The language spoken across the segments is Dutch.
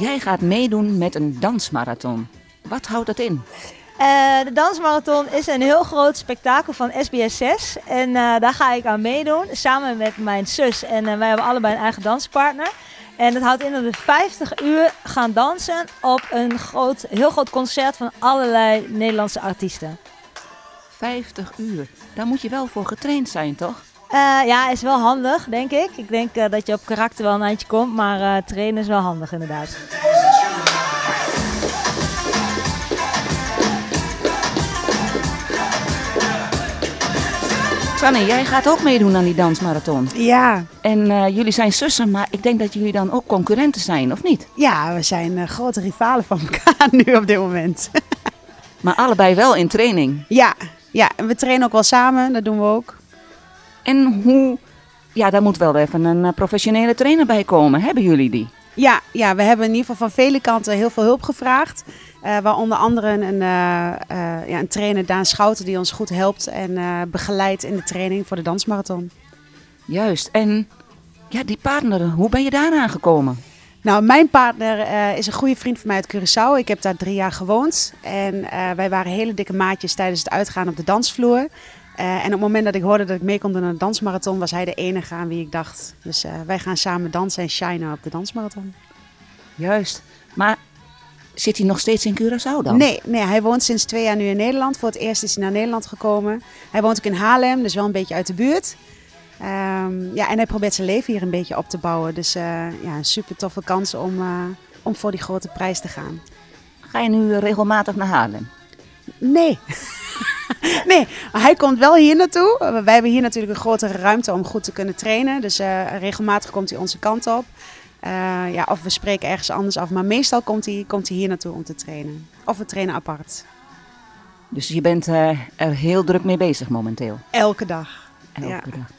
Jij gaat meedoen met een dansmarathon. Wat houdt dat in? Uh, de dansmarathon is een heel groot spektakel van SBS 6. En uh, daar ga ik aan meedoen, samen met mijn zus. En uh, wij hebben allebei een eigen danspartner. En dat houdt in dat we 50 uur gaan dansen op een groot, heel groot concert van allerlei Nederlandse artiesten. 50 uur, daar moet je wel voor getraind zijn, toch? Ja, is wel handig, denk ik. Ik denk dat je op karakter wel een eindje komt, maar trainen is wel handig inderdaad. Sanne, jij gaat ook meedoen aan die dansmarathon. Ja. En uh, jullie zijn zussen, maar ik denk dat jullie dan ook concurrenten zijn, of niet? Ja, we zijn uh, grote rivalen van elkaar nu op dit moment. maar allebei wel in training? Ja, ja, en we trainen ook wel samen, dat doen we ook. En hoe... Ja, daar moet wel even een uh, professionele trainer bij komen. Hebben jullie die? Ja, ja, we hebben in ieder geval van vele kanten heel veel hulp gevraagd. Uh, waar onder andere een, uh, uh, ja, een trainer, Daan Schouten, die ons goed helpt en begeleidt in de training voor de dansmarathon. Juist. En ja, die partner, hoe ben je daaraan gekomen? Nou, mijn partner is een goede vriend van mij uit Curaçao. Ik heb daar drie jaar gewoond. En wij waren hele dikke maatjes tijdens het uitgaan op de dansvloer. En op het moment dat ik hoorde dat ik mee kon doen aan de dansmarathon, was hij de enige aan wie ik dacht. Dus wij gaan samen dansen en shinen op de dansmarathon. Juist. Maar Zit hij nog steeds in Curaçao dan? Nee, nee, hij woont sinds twee jaar nu in Nederland. Voor het eerst is hij naar Nederland gekomen. Hij woont ook in Haarlem, dus wel een beetje uit de buurt. Um, ja, en hij probeert zijn leven hier een beetje op te bouwen. Dus uh, ja, een super toffe kans om, uh, om voor die grote prijs te gaan. Ga je nu regelmatig naar Haarlem? Nee. nee, hij komt wel hier naartoe. Wij hebben hier natuurlijk een grotere ruimte om goed te kunnen trainen. Dus uh, regelmatig komt hij onze kant op. Uh, ja, of we spreken ergens anders af. Maar meestal komt hij, komt hij hier naartoe om te trainen. Of we trainen apart. Dus je bent uh, er heel druk mee bezig momenteel? Elke dag. Elke ja. dag.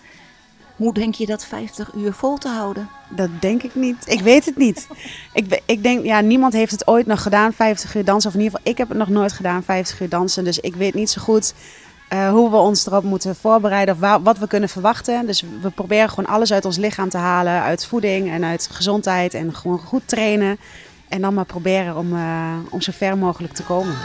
Hoe denk je dat 50 uur vol te houden? Dat denk ik niet. Ik weet het niet. ik, ik denk, ja, niemand heeft het ooit nog gedaan, 50 uur dansen. Of in ieder geval, ik heb het nog nooit gedaan, 50 uur dansen. Dus ik weet niet zo goed uh, hoe we ons erop moeten voorbereiden of waar, wat we kunnen verwachten. Dus we proberen gewoon alles uit ons lichaam te halen, uit voeding en uit gezondheid en gewoon goed trainen. En dan maar proberen om, uh, om zo ver mogelijk te komen.